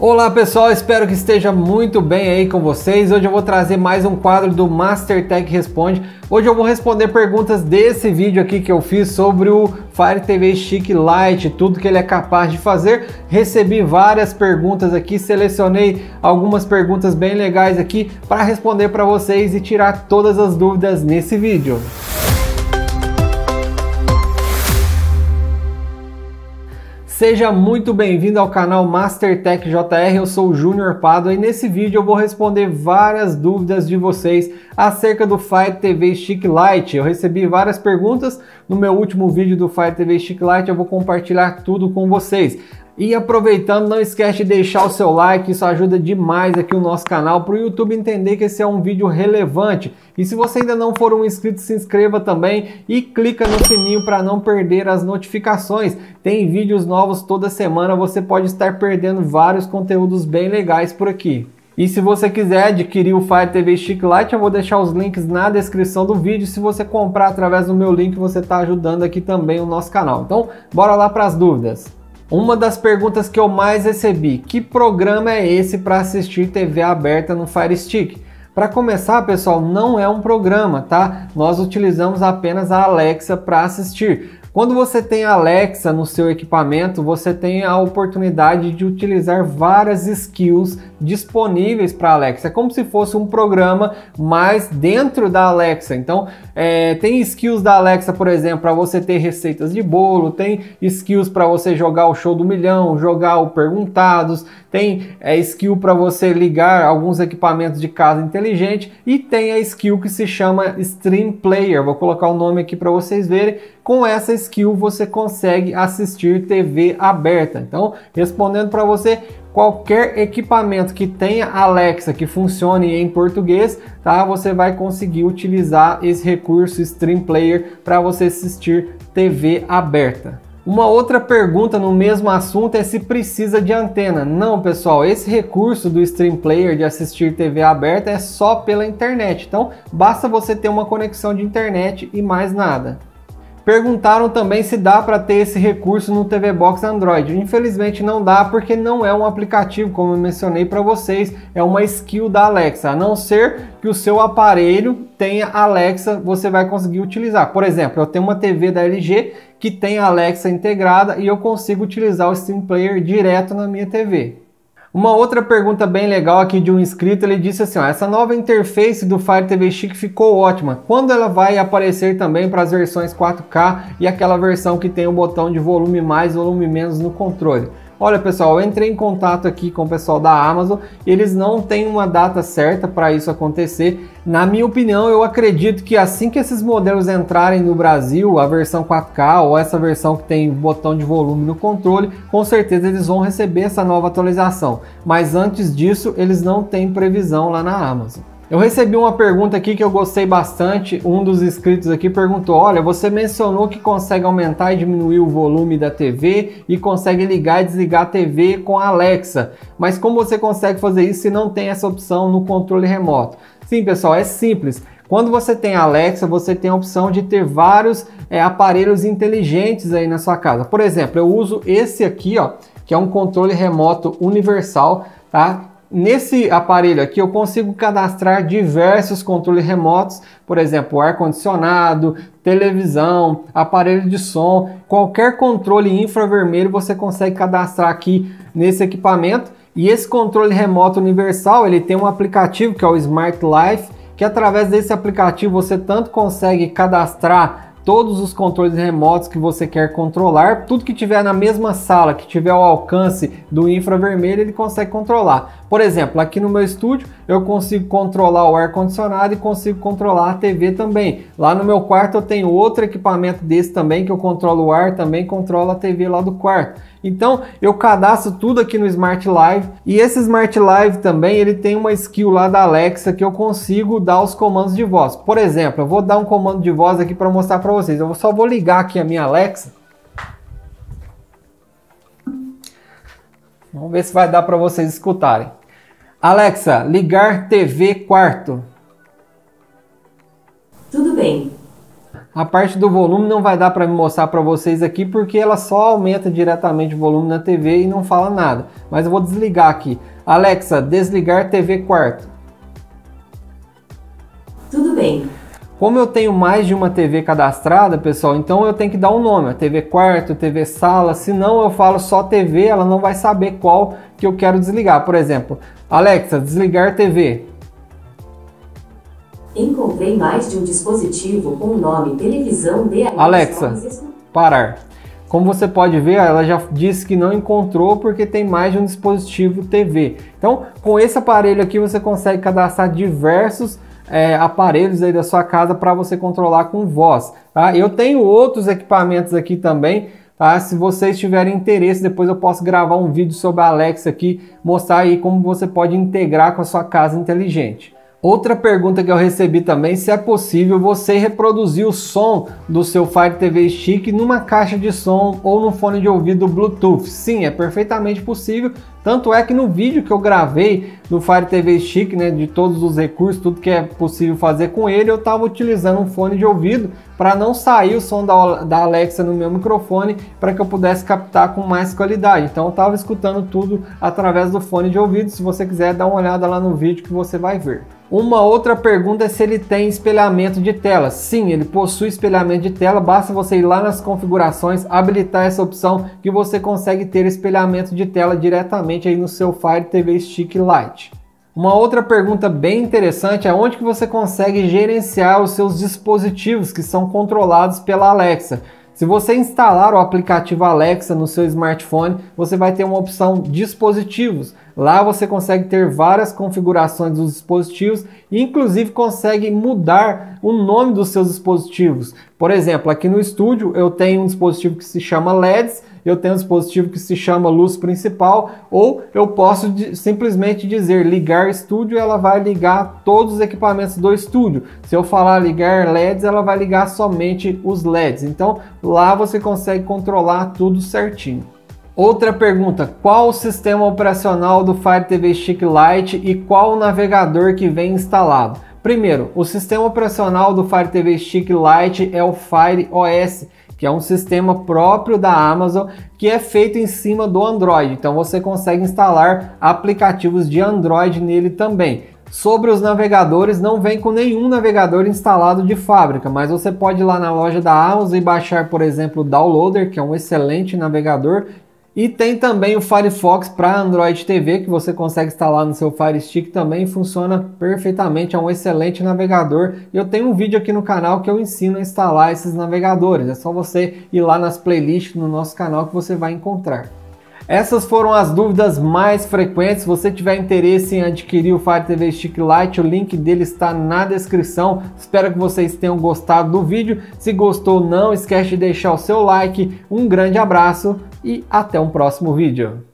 Olá pessoal, espero que esteja muito bem aí com vocês. Hoje eu vou trazer mais um quadro do Master Tech Responde. Hoje eu vou responder perguntas desse vídeo aqui que eu fiz sobre o Fire TV Stick Lite, tudo que ele é capaz de fazer. Recebi várias perguntas aqui, selecionei algumas perguntas bem legais aqui para responder para vocês e tirar todas as dúvidas nesse vídeo. Seja muito bem-vindo ao canal Master Tech JR, eu sou o Júnior Pado e nesse vídeo eu vou responder várias dúvidas de vocês acerca do Fire TV Stick Lite. Eu recebi várias perguntas no meu último vídeo do Fire TV Stick Lite, eu vou compartilhar tudo com vocês. E aproveitando, não esquece de deixar o seu like, isso ajuda demais aqui o nosso canal para o YouTube entender que esse é um vídeo relevante. E se você ainda não for um inscrito, se inscreva também e clica no sininho para não perder as notificações. Tem vídeos novos toda semana, você pode estar perdendo vários conteúdos bem legais por aqui. E se você quiser adquirir o Fire TV Stick Lite, eu vou deixar os links na descrição do vídeo. Se você comprar através do meu link, você está ajudando aqui também o nosso canal. Então, bora lá para as dúvidas. Uma das perguntas que eu mais recebi, que programa é esse para assistir TV aberta no Fire Stick? Para começar, pessoal, não é um programa, tá? Nós utilizamos apenas a Alexa para assistir. Quando você tem Alexa no seu equipamento, você tem a oportunidade de utilizar várias skills disponíveis para Alexa. É como se fosse um programa mais dentro da Alexa. Então, é, tem skills da Alexa, por exemplo, para você ter receitas de bolo, tem skills para você jogar o show do milhão, jogar o perguntados, tem é, skill para você ligar alguns equipamentos de casa inteligente e tem a skill que se chama Stream Player. Vou colocar o nome aqui para vocês verem. Com essa skill você consegue assistir TV aberta. Então, respondendo para você, qualquer equipamento que tenha Alexa que funcione em português, tá? Você vai conseguir utilizar esse recurso Stream Player para você assistir TV aberta. Uma outra pergunta no mesmo assunto é se precisa de antena. Não, pessoal, esse recurso do Stream Player de assistir TV aberta é só pela internet. Então, basta você ter uma conexão de internet e mais nada. Perguntaram também se dá para ter esse recurso no TV Box Android. Infelizmente não dá porque não é um aplicativo, como eu mencionei para vocês, é uma skill da Alexa. A não ser que o seu aparelho tenha Alexa, você vai conseguir utilizar. Por exemplo, eu tenho uma TV da LG que tem Alexa integrada e eu consigo utilizar o Stream Player direto na minha TV. Uma outra pergunta bem legal aqui de um inscrito, ele disse assim, ó, essa nova interface do Fire TV Stick ficou ótima. Quando ela vai aparecer também para as versões 4K e aquela versão que tem o botão de volume mais, volume menos no controle? Olha pessoal, eu entrei em contato aqui com o pessoal da Amazon, eles não têm uma data certa para isso acontecer. Na minha opinião, eu acredito que assim que esses modelos entrarem no Brasil, a versão 4K ou essa versão que tem botão de volume no controle, com certeza eles vão receber essa nova atualização. Mas antes disso, eles não têm previsão lá na Amazon. Eu recebi uma pergunta aqui que eu gostei bastante. Um dos inscritos aqui perguntou: Olha, você mencionou que consegue aumentar e diminuir o volume da TV e consegue ligar e desligar a TV com a Alexa. Mas como você consegue fazer isso se não tem essa opção no controle remoto? Sim, pessoal, é simples. Quando você tem Alexa, você tem a opção de ter vários é, aparelhos inteligentes aí na sua casa. Por exemplo, eu uso esse aqui, ó, que é um controle remoto universal, tá? Nesse aparelho aqui eu consigo cadastrar diversos controles remotos, por exemplo, ar-condicionado, televisão, aparelho de som, qualquer controle infravermelho você consegue cadastrar aqui nesse equipamento. E esse controle remoto universal, ele tem um aplicativo que é o Smart Life, que através desse aplicativo você tanto consegue cadastrar todos os controles remotos que você quer controlar, tudo que tiver na mesma sala, que tiver ao alcance do infravermelho, ele consegue controlar. Por exemplo, aqui no meu estúdio eu consigo controlar o ar condicionado e consigo controlar a TV também. Lá no meu quarto eu tenho outro equipamento desse também que eu controlo o ar, também controlo a TV lá do quarto. Então eu cadastro tudo aqui no Smart Live e esse Smart Live também ele tem uma skill lá da Alexa que eu consigo dar os comandos de voz. Por exemplo, eu vou dar um comando de voz aqui para mostrar para vocês. Eu só vou ligar aqui a minha Alexa. Vamos ver se vai dar para vocês escutarem. Alexa, ligar TV quarto. Tudo bem. A parte do volume não vai dar para mostrar para vocês aqui porque ela só aumenta diretamente o volume na TV e não fala nada. Mas eu vou desligar aqui. Alexa, desligar TV quarto. Tudo bem. Como eu tenho mais de uma TV cadastrada, pessoal, então eu tenho que dar um nome, TV quarto, TV sala, senão eu falo só TV, ela não vai saber qual que eu quero desligar. Por exemplo, Alexa, desligar TV. Encontrei mais de um dispositivo com o nome televisão de Alexa, parar. Como você pode ver, ela já disse que não encontrou porque tem mais de um dispositivo TV. Então, com esse aparelho aqui você consegue cadastrar diversos é, aparelhos aí da sua casa para você controlar com voz. Tá? Eu tenho outros equipamentos aqui também. Tá? Se vocês tiverem interesse, depois eu posso gravar um vídeo sobre a Alexa aqui, mostrar aí como você pode integrar com a sua casa inteligente. Outra pergunta que eu recebi também, se é possível você reproduzir o som do seu Fire TV Stick numa caixa de som ou no fone de ouvido Bluetooth. Sim, é perfeitamente possível. Tanto é que no vídeo que eu gravei do Fire TV Stick, né, de todos os recursos, tudo que é possível fazer com ele, eu estava utilizando um fone de ouvido para não sair o som da, da Alexa no meu microfone, para que eu pudesse captar com mais qualidade. Então eu estava escutando tudo através do fone de ouvido. Se você quiser, dá uma olhada lá no vídeo que você vai ver. Uma outra pergunta é se ele tem espelhamento de tela. Sim, ele possui espelhamento de tela, basta você ir lá nas configurações, habilitar essa opção que você consegue ter espelhamento de tela diretamente aí no seu Fire TV Stick Lite. Uma outra pergunta bem interessante é onde que você consegue gerenciar os seus dispositivos que são controlados pela Alexa. Se você instalar o aplicativo Alexa no seu smartphone, você vai ter uma opção dispositivos. Lá você consegue ter várias configurações dos dispositivos e inclusive consegue mudar o nome dos seus dispositivos. Por exemplo, aqui no estúdio eu tenho um dispositivo que se chama LEDs, eu tenho um dispositivo que se chama luz principal, ou eu posso simplesmente dizer ligar estúdio, ela vai ligar todos os equipamentos do estúdio. Se eu falar ligar LEDs, ela vai ligar somente os LEDs. Então lá você consegue controlar tudo certinho. Outra pergunta: qual o sistema operacional do Fire TV Stick Lite e qual o navegador que vem instalado? Primeiro, o sistema operacional do Fire TV Stick Lite é o Fire OS que é um sistema próprio da Amazon que é feito em cima do Android. Então você consegue instalar aplicativos de Android nele também. Sobre os navegadores, não vem com nenhum navegador instalado de fábrica, mas você pode ir lá na loja da Amazon e baixar, por exemplo, o Downloader, que é um excelente navegador, e tem também o Firefox para Android TV que você consegue instalar no seu Fire Stick também funciona perfeitamente, é um excelente navegador. Eu tenho um vídeo aqui no canal que eu ensino a instalar esses navegadores. É só você ir lá nas playlists no nosso canal que você vai encontrar. Essas foram as dúvidas mais frequentes. Se você tiver interesse em adquirir o Fire TV Stick Lite, o link dele está na descrição. Espero que vocês tenham gostado do vídeo. Se gostou, não esquece de deixar o seu like. Um grande abraço e até um próximo vídeo.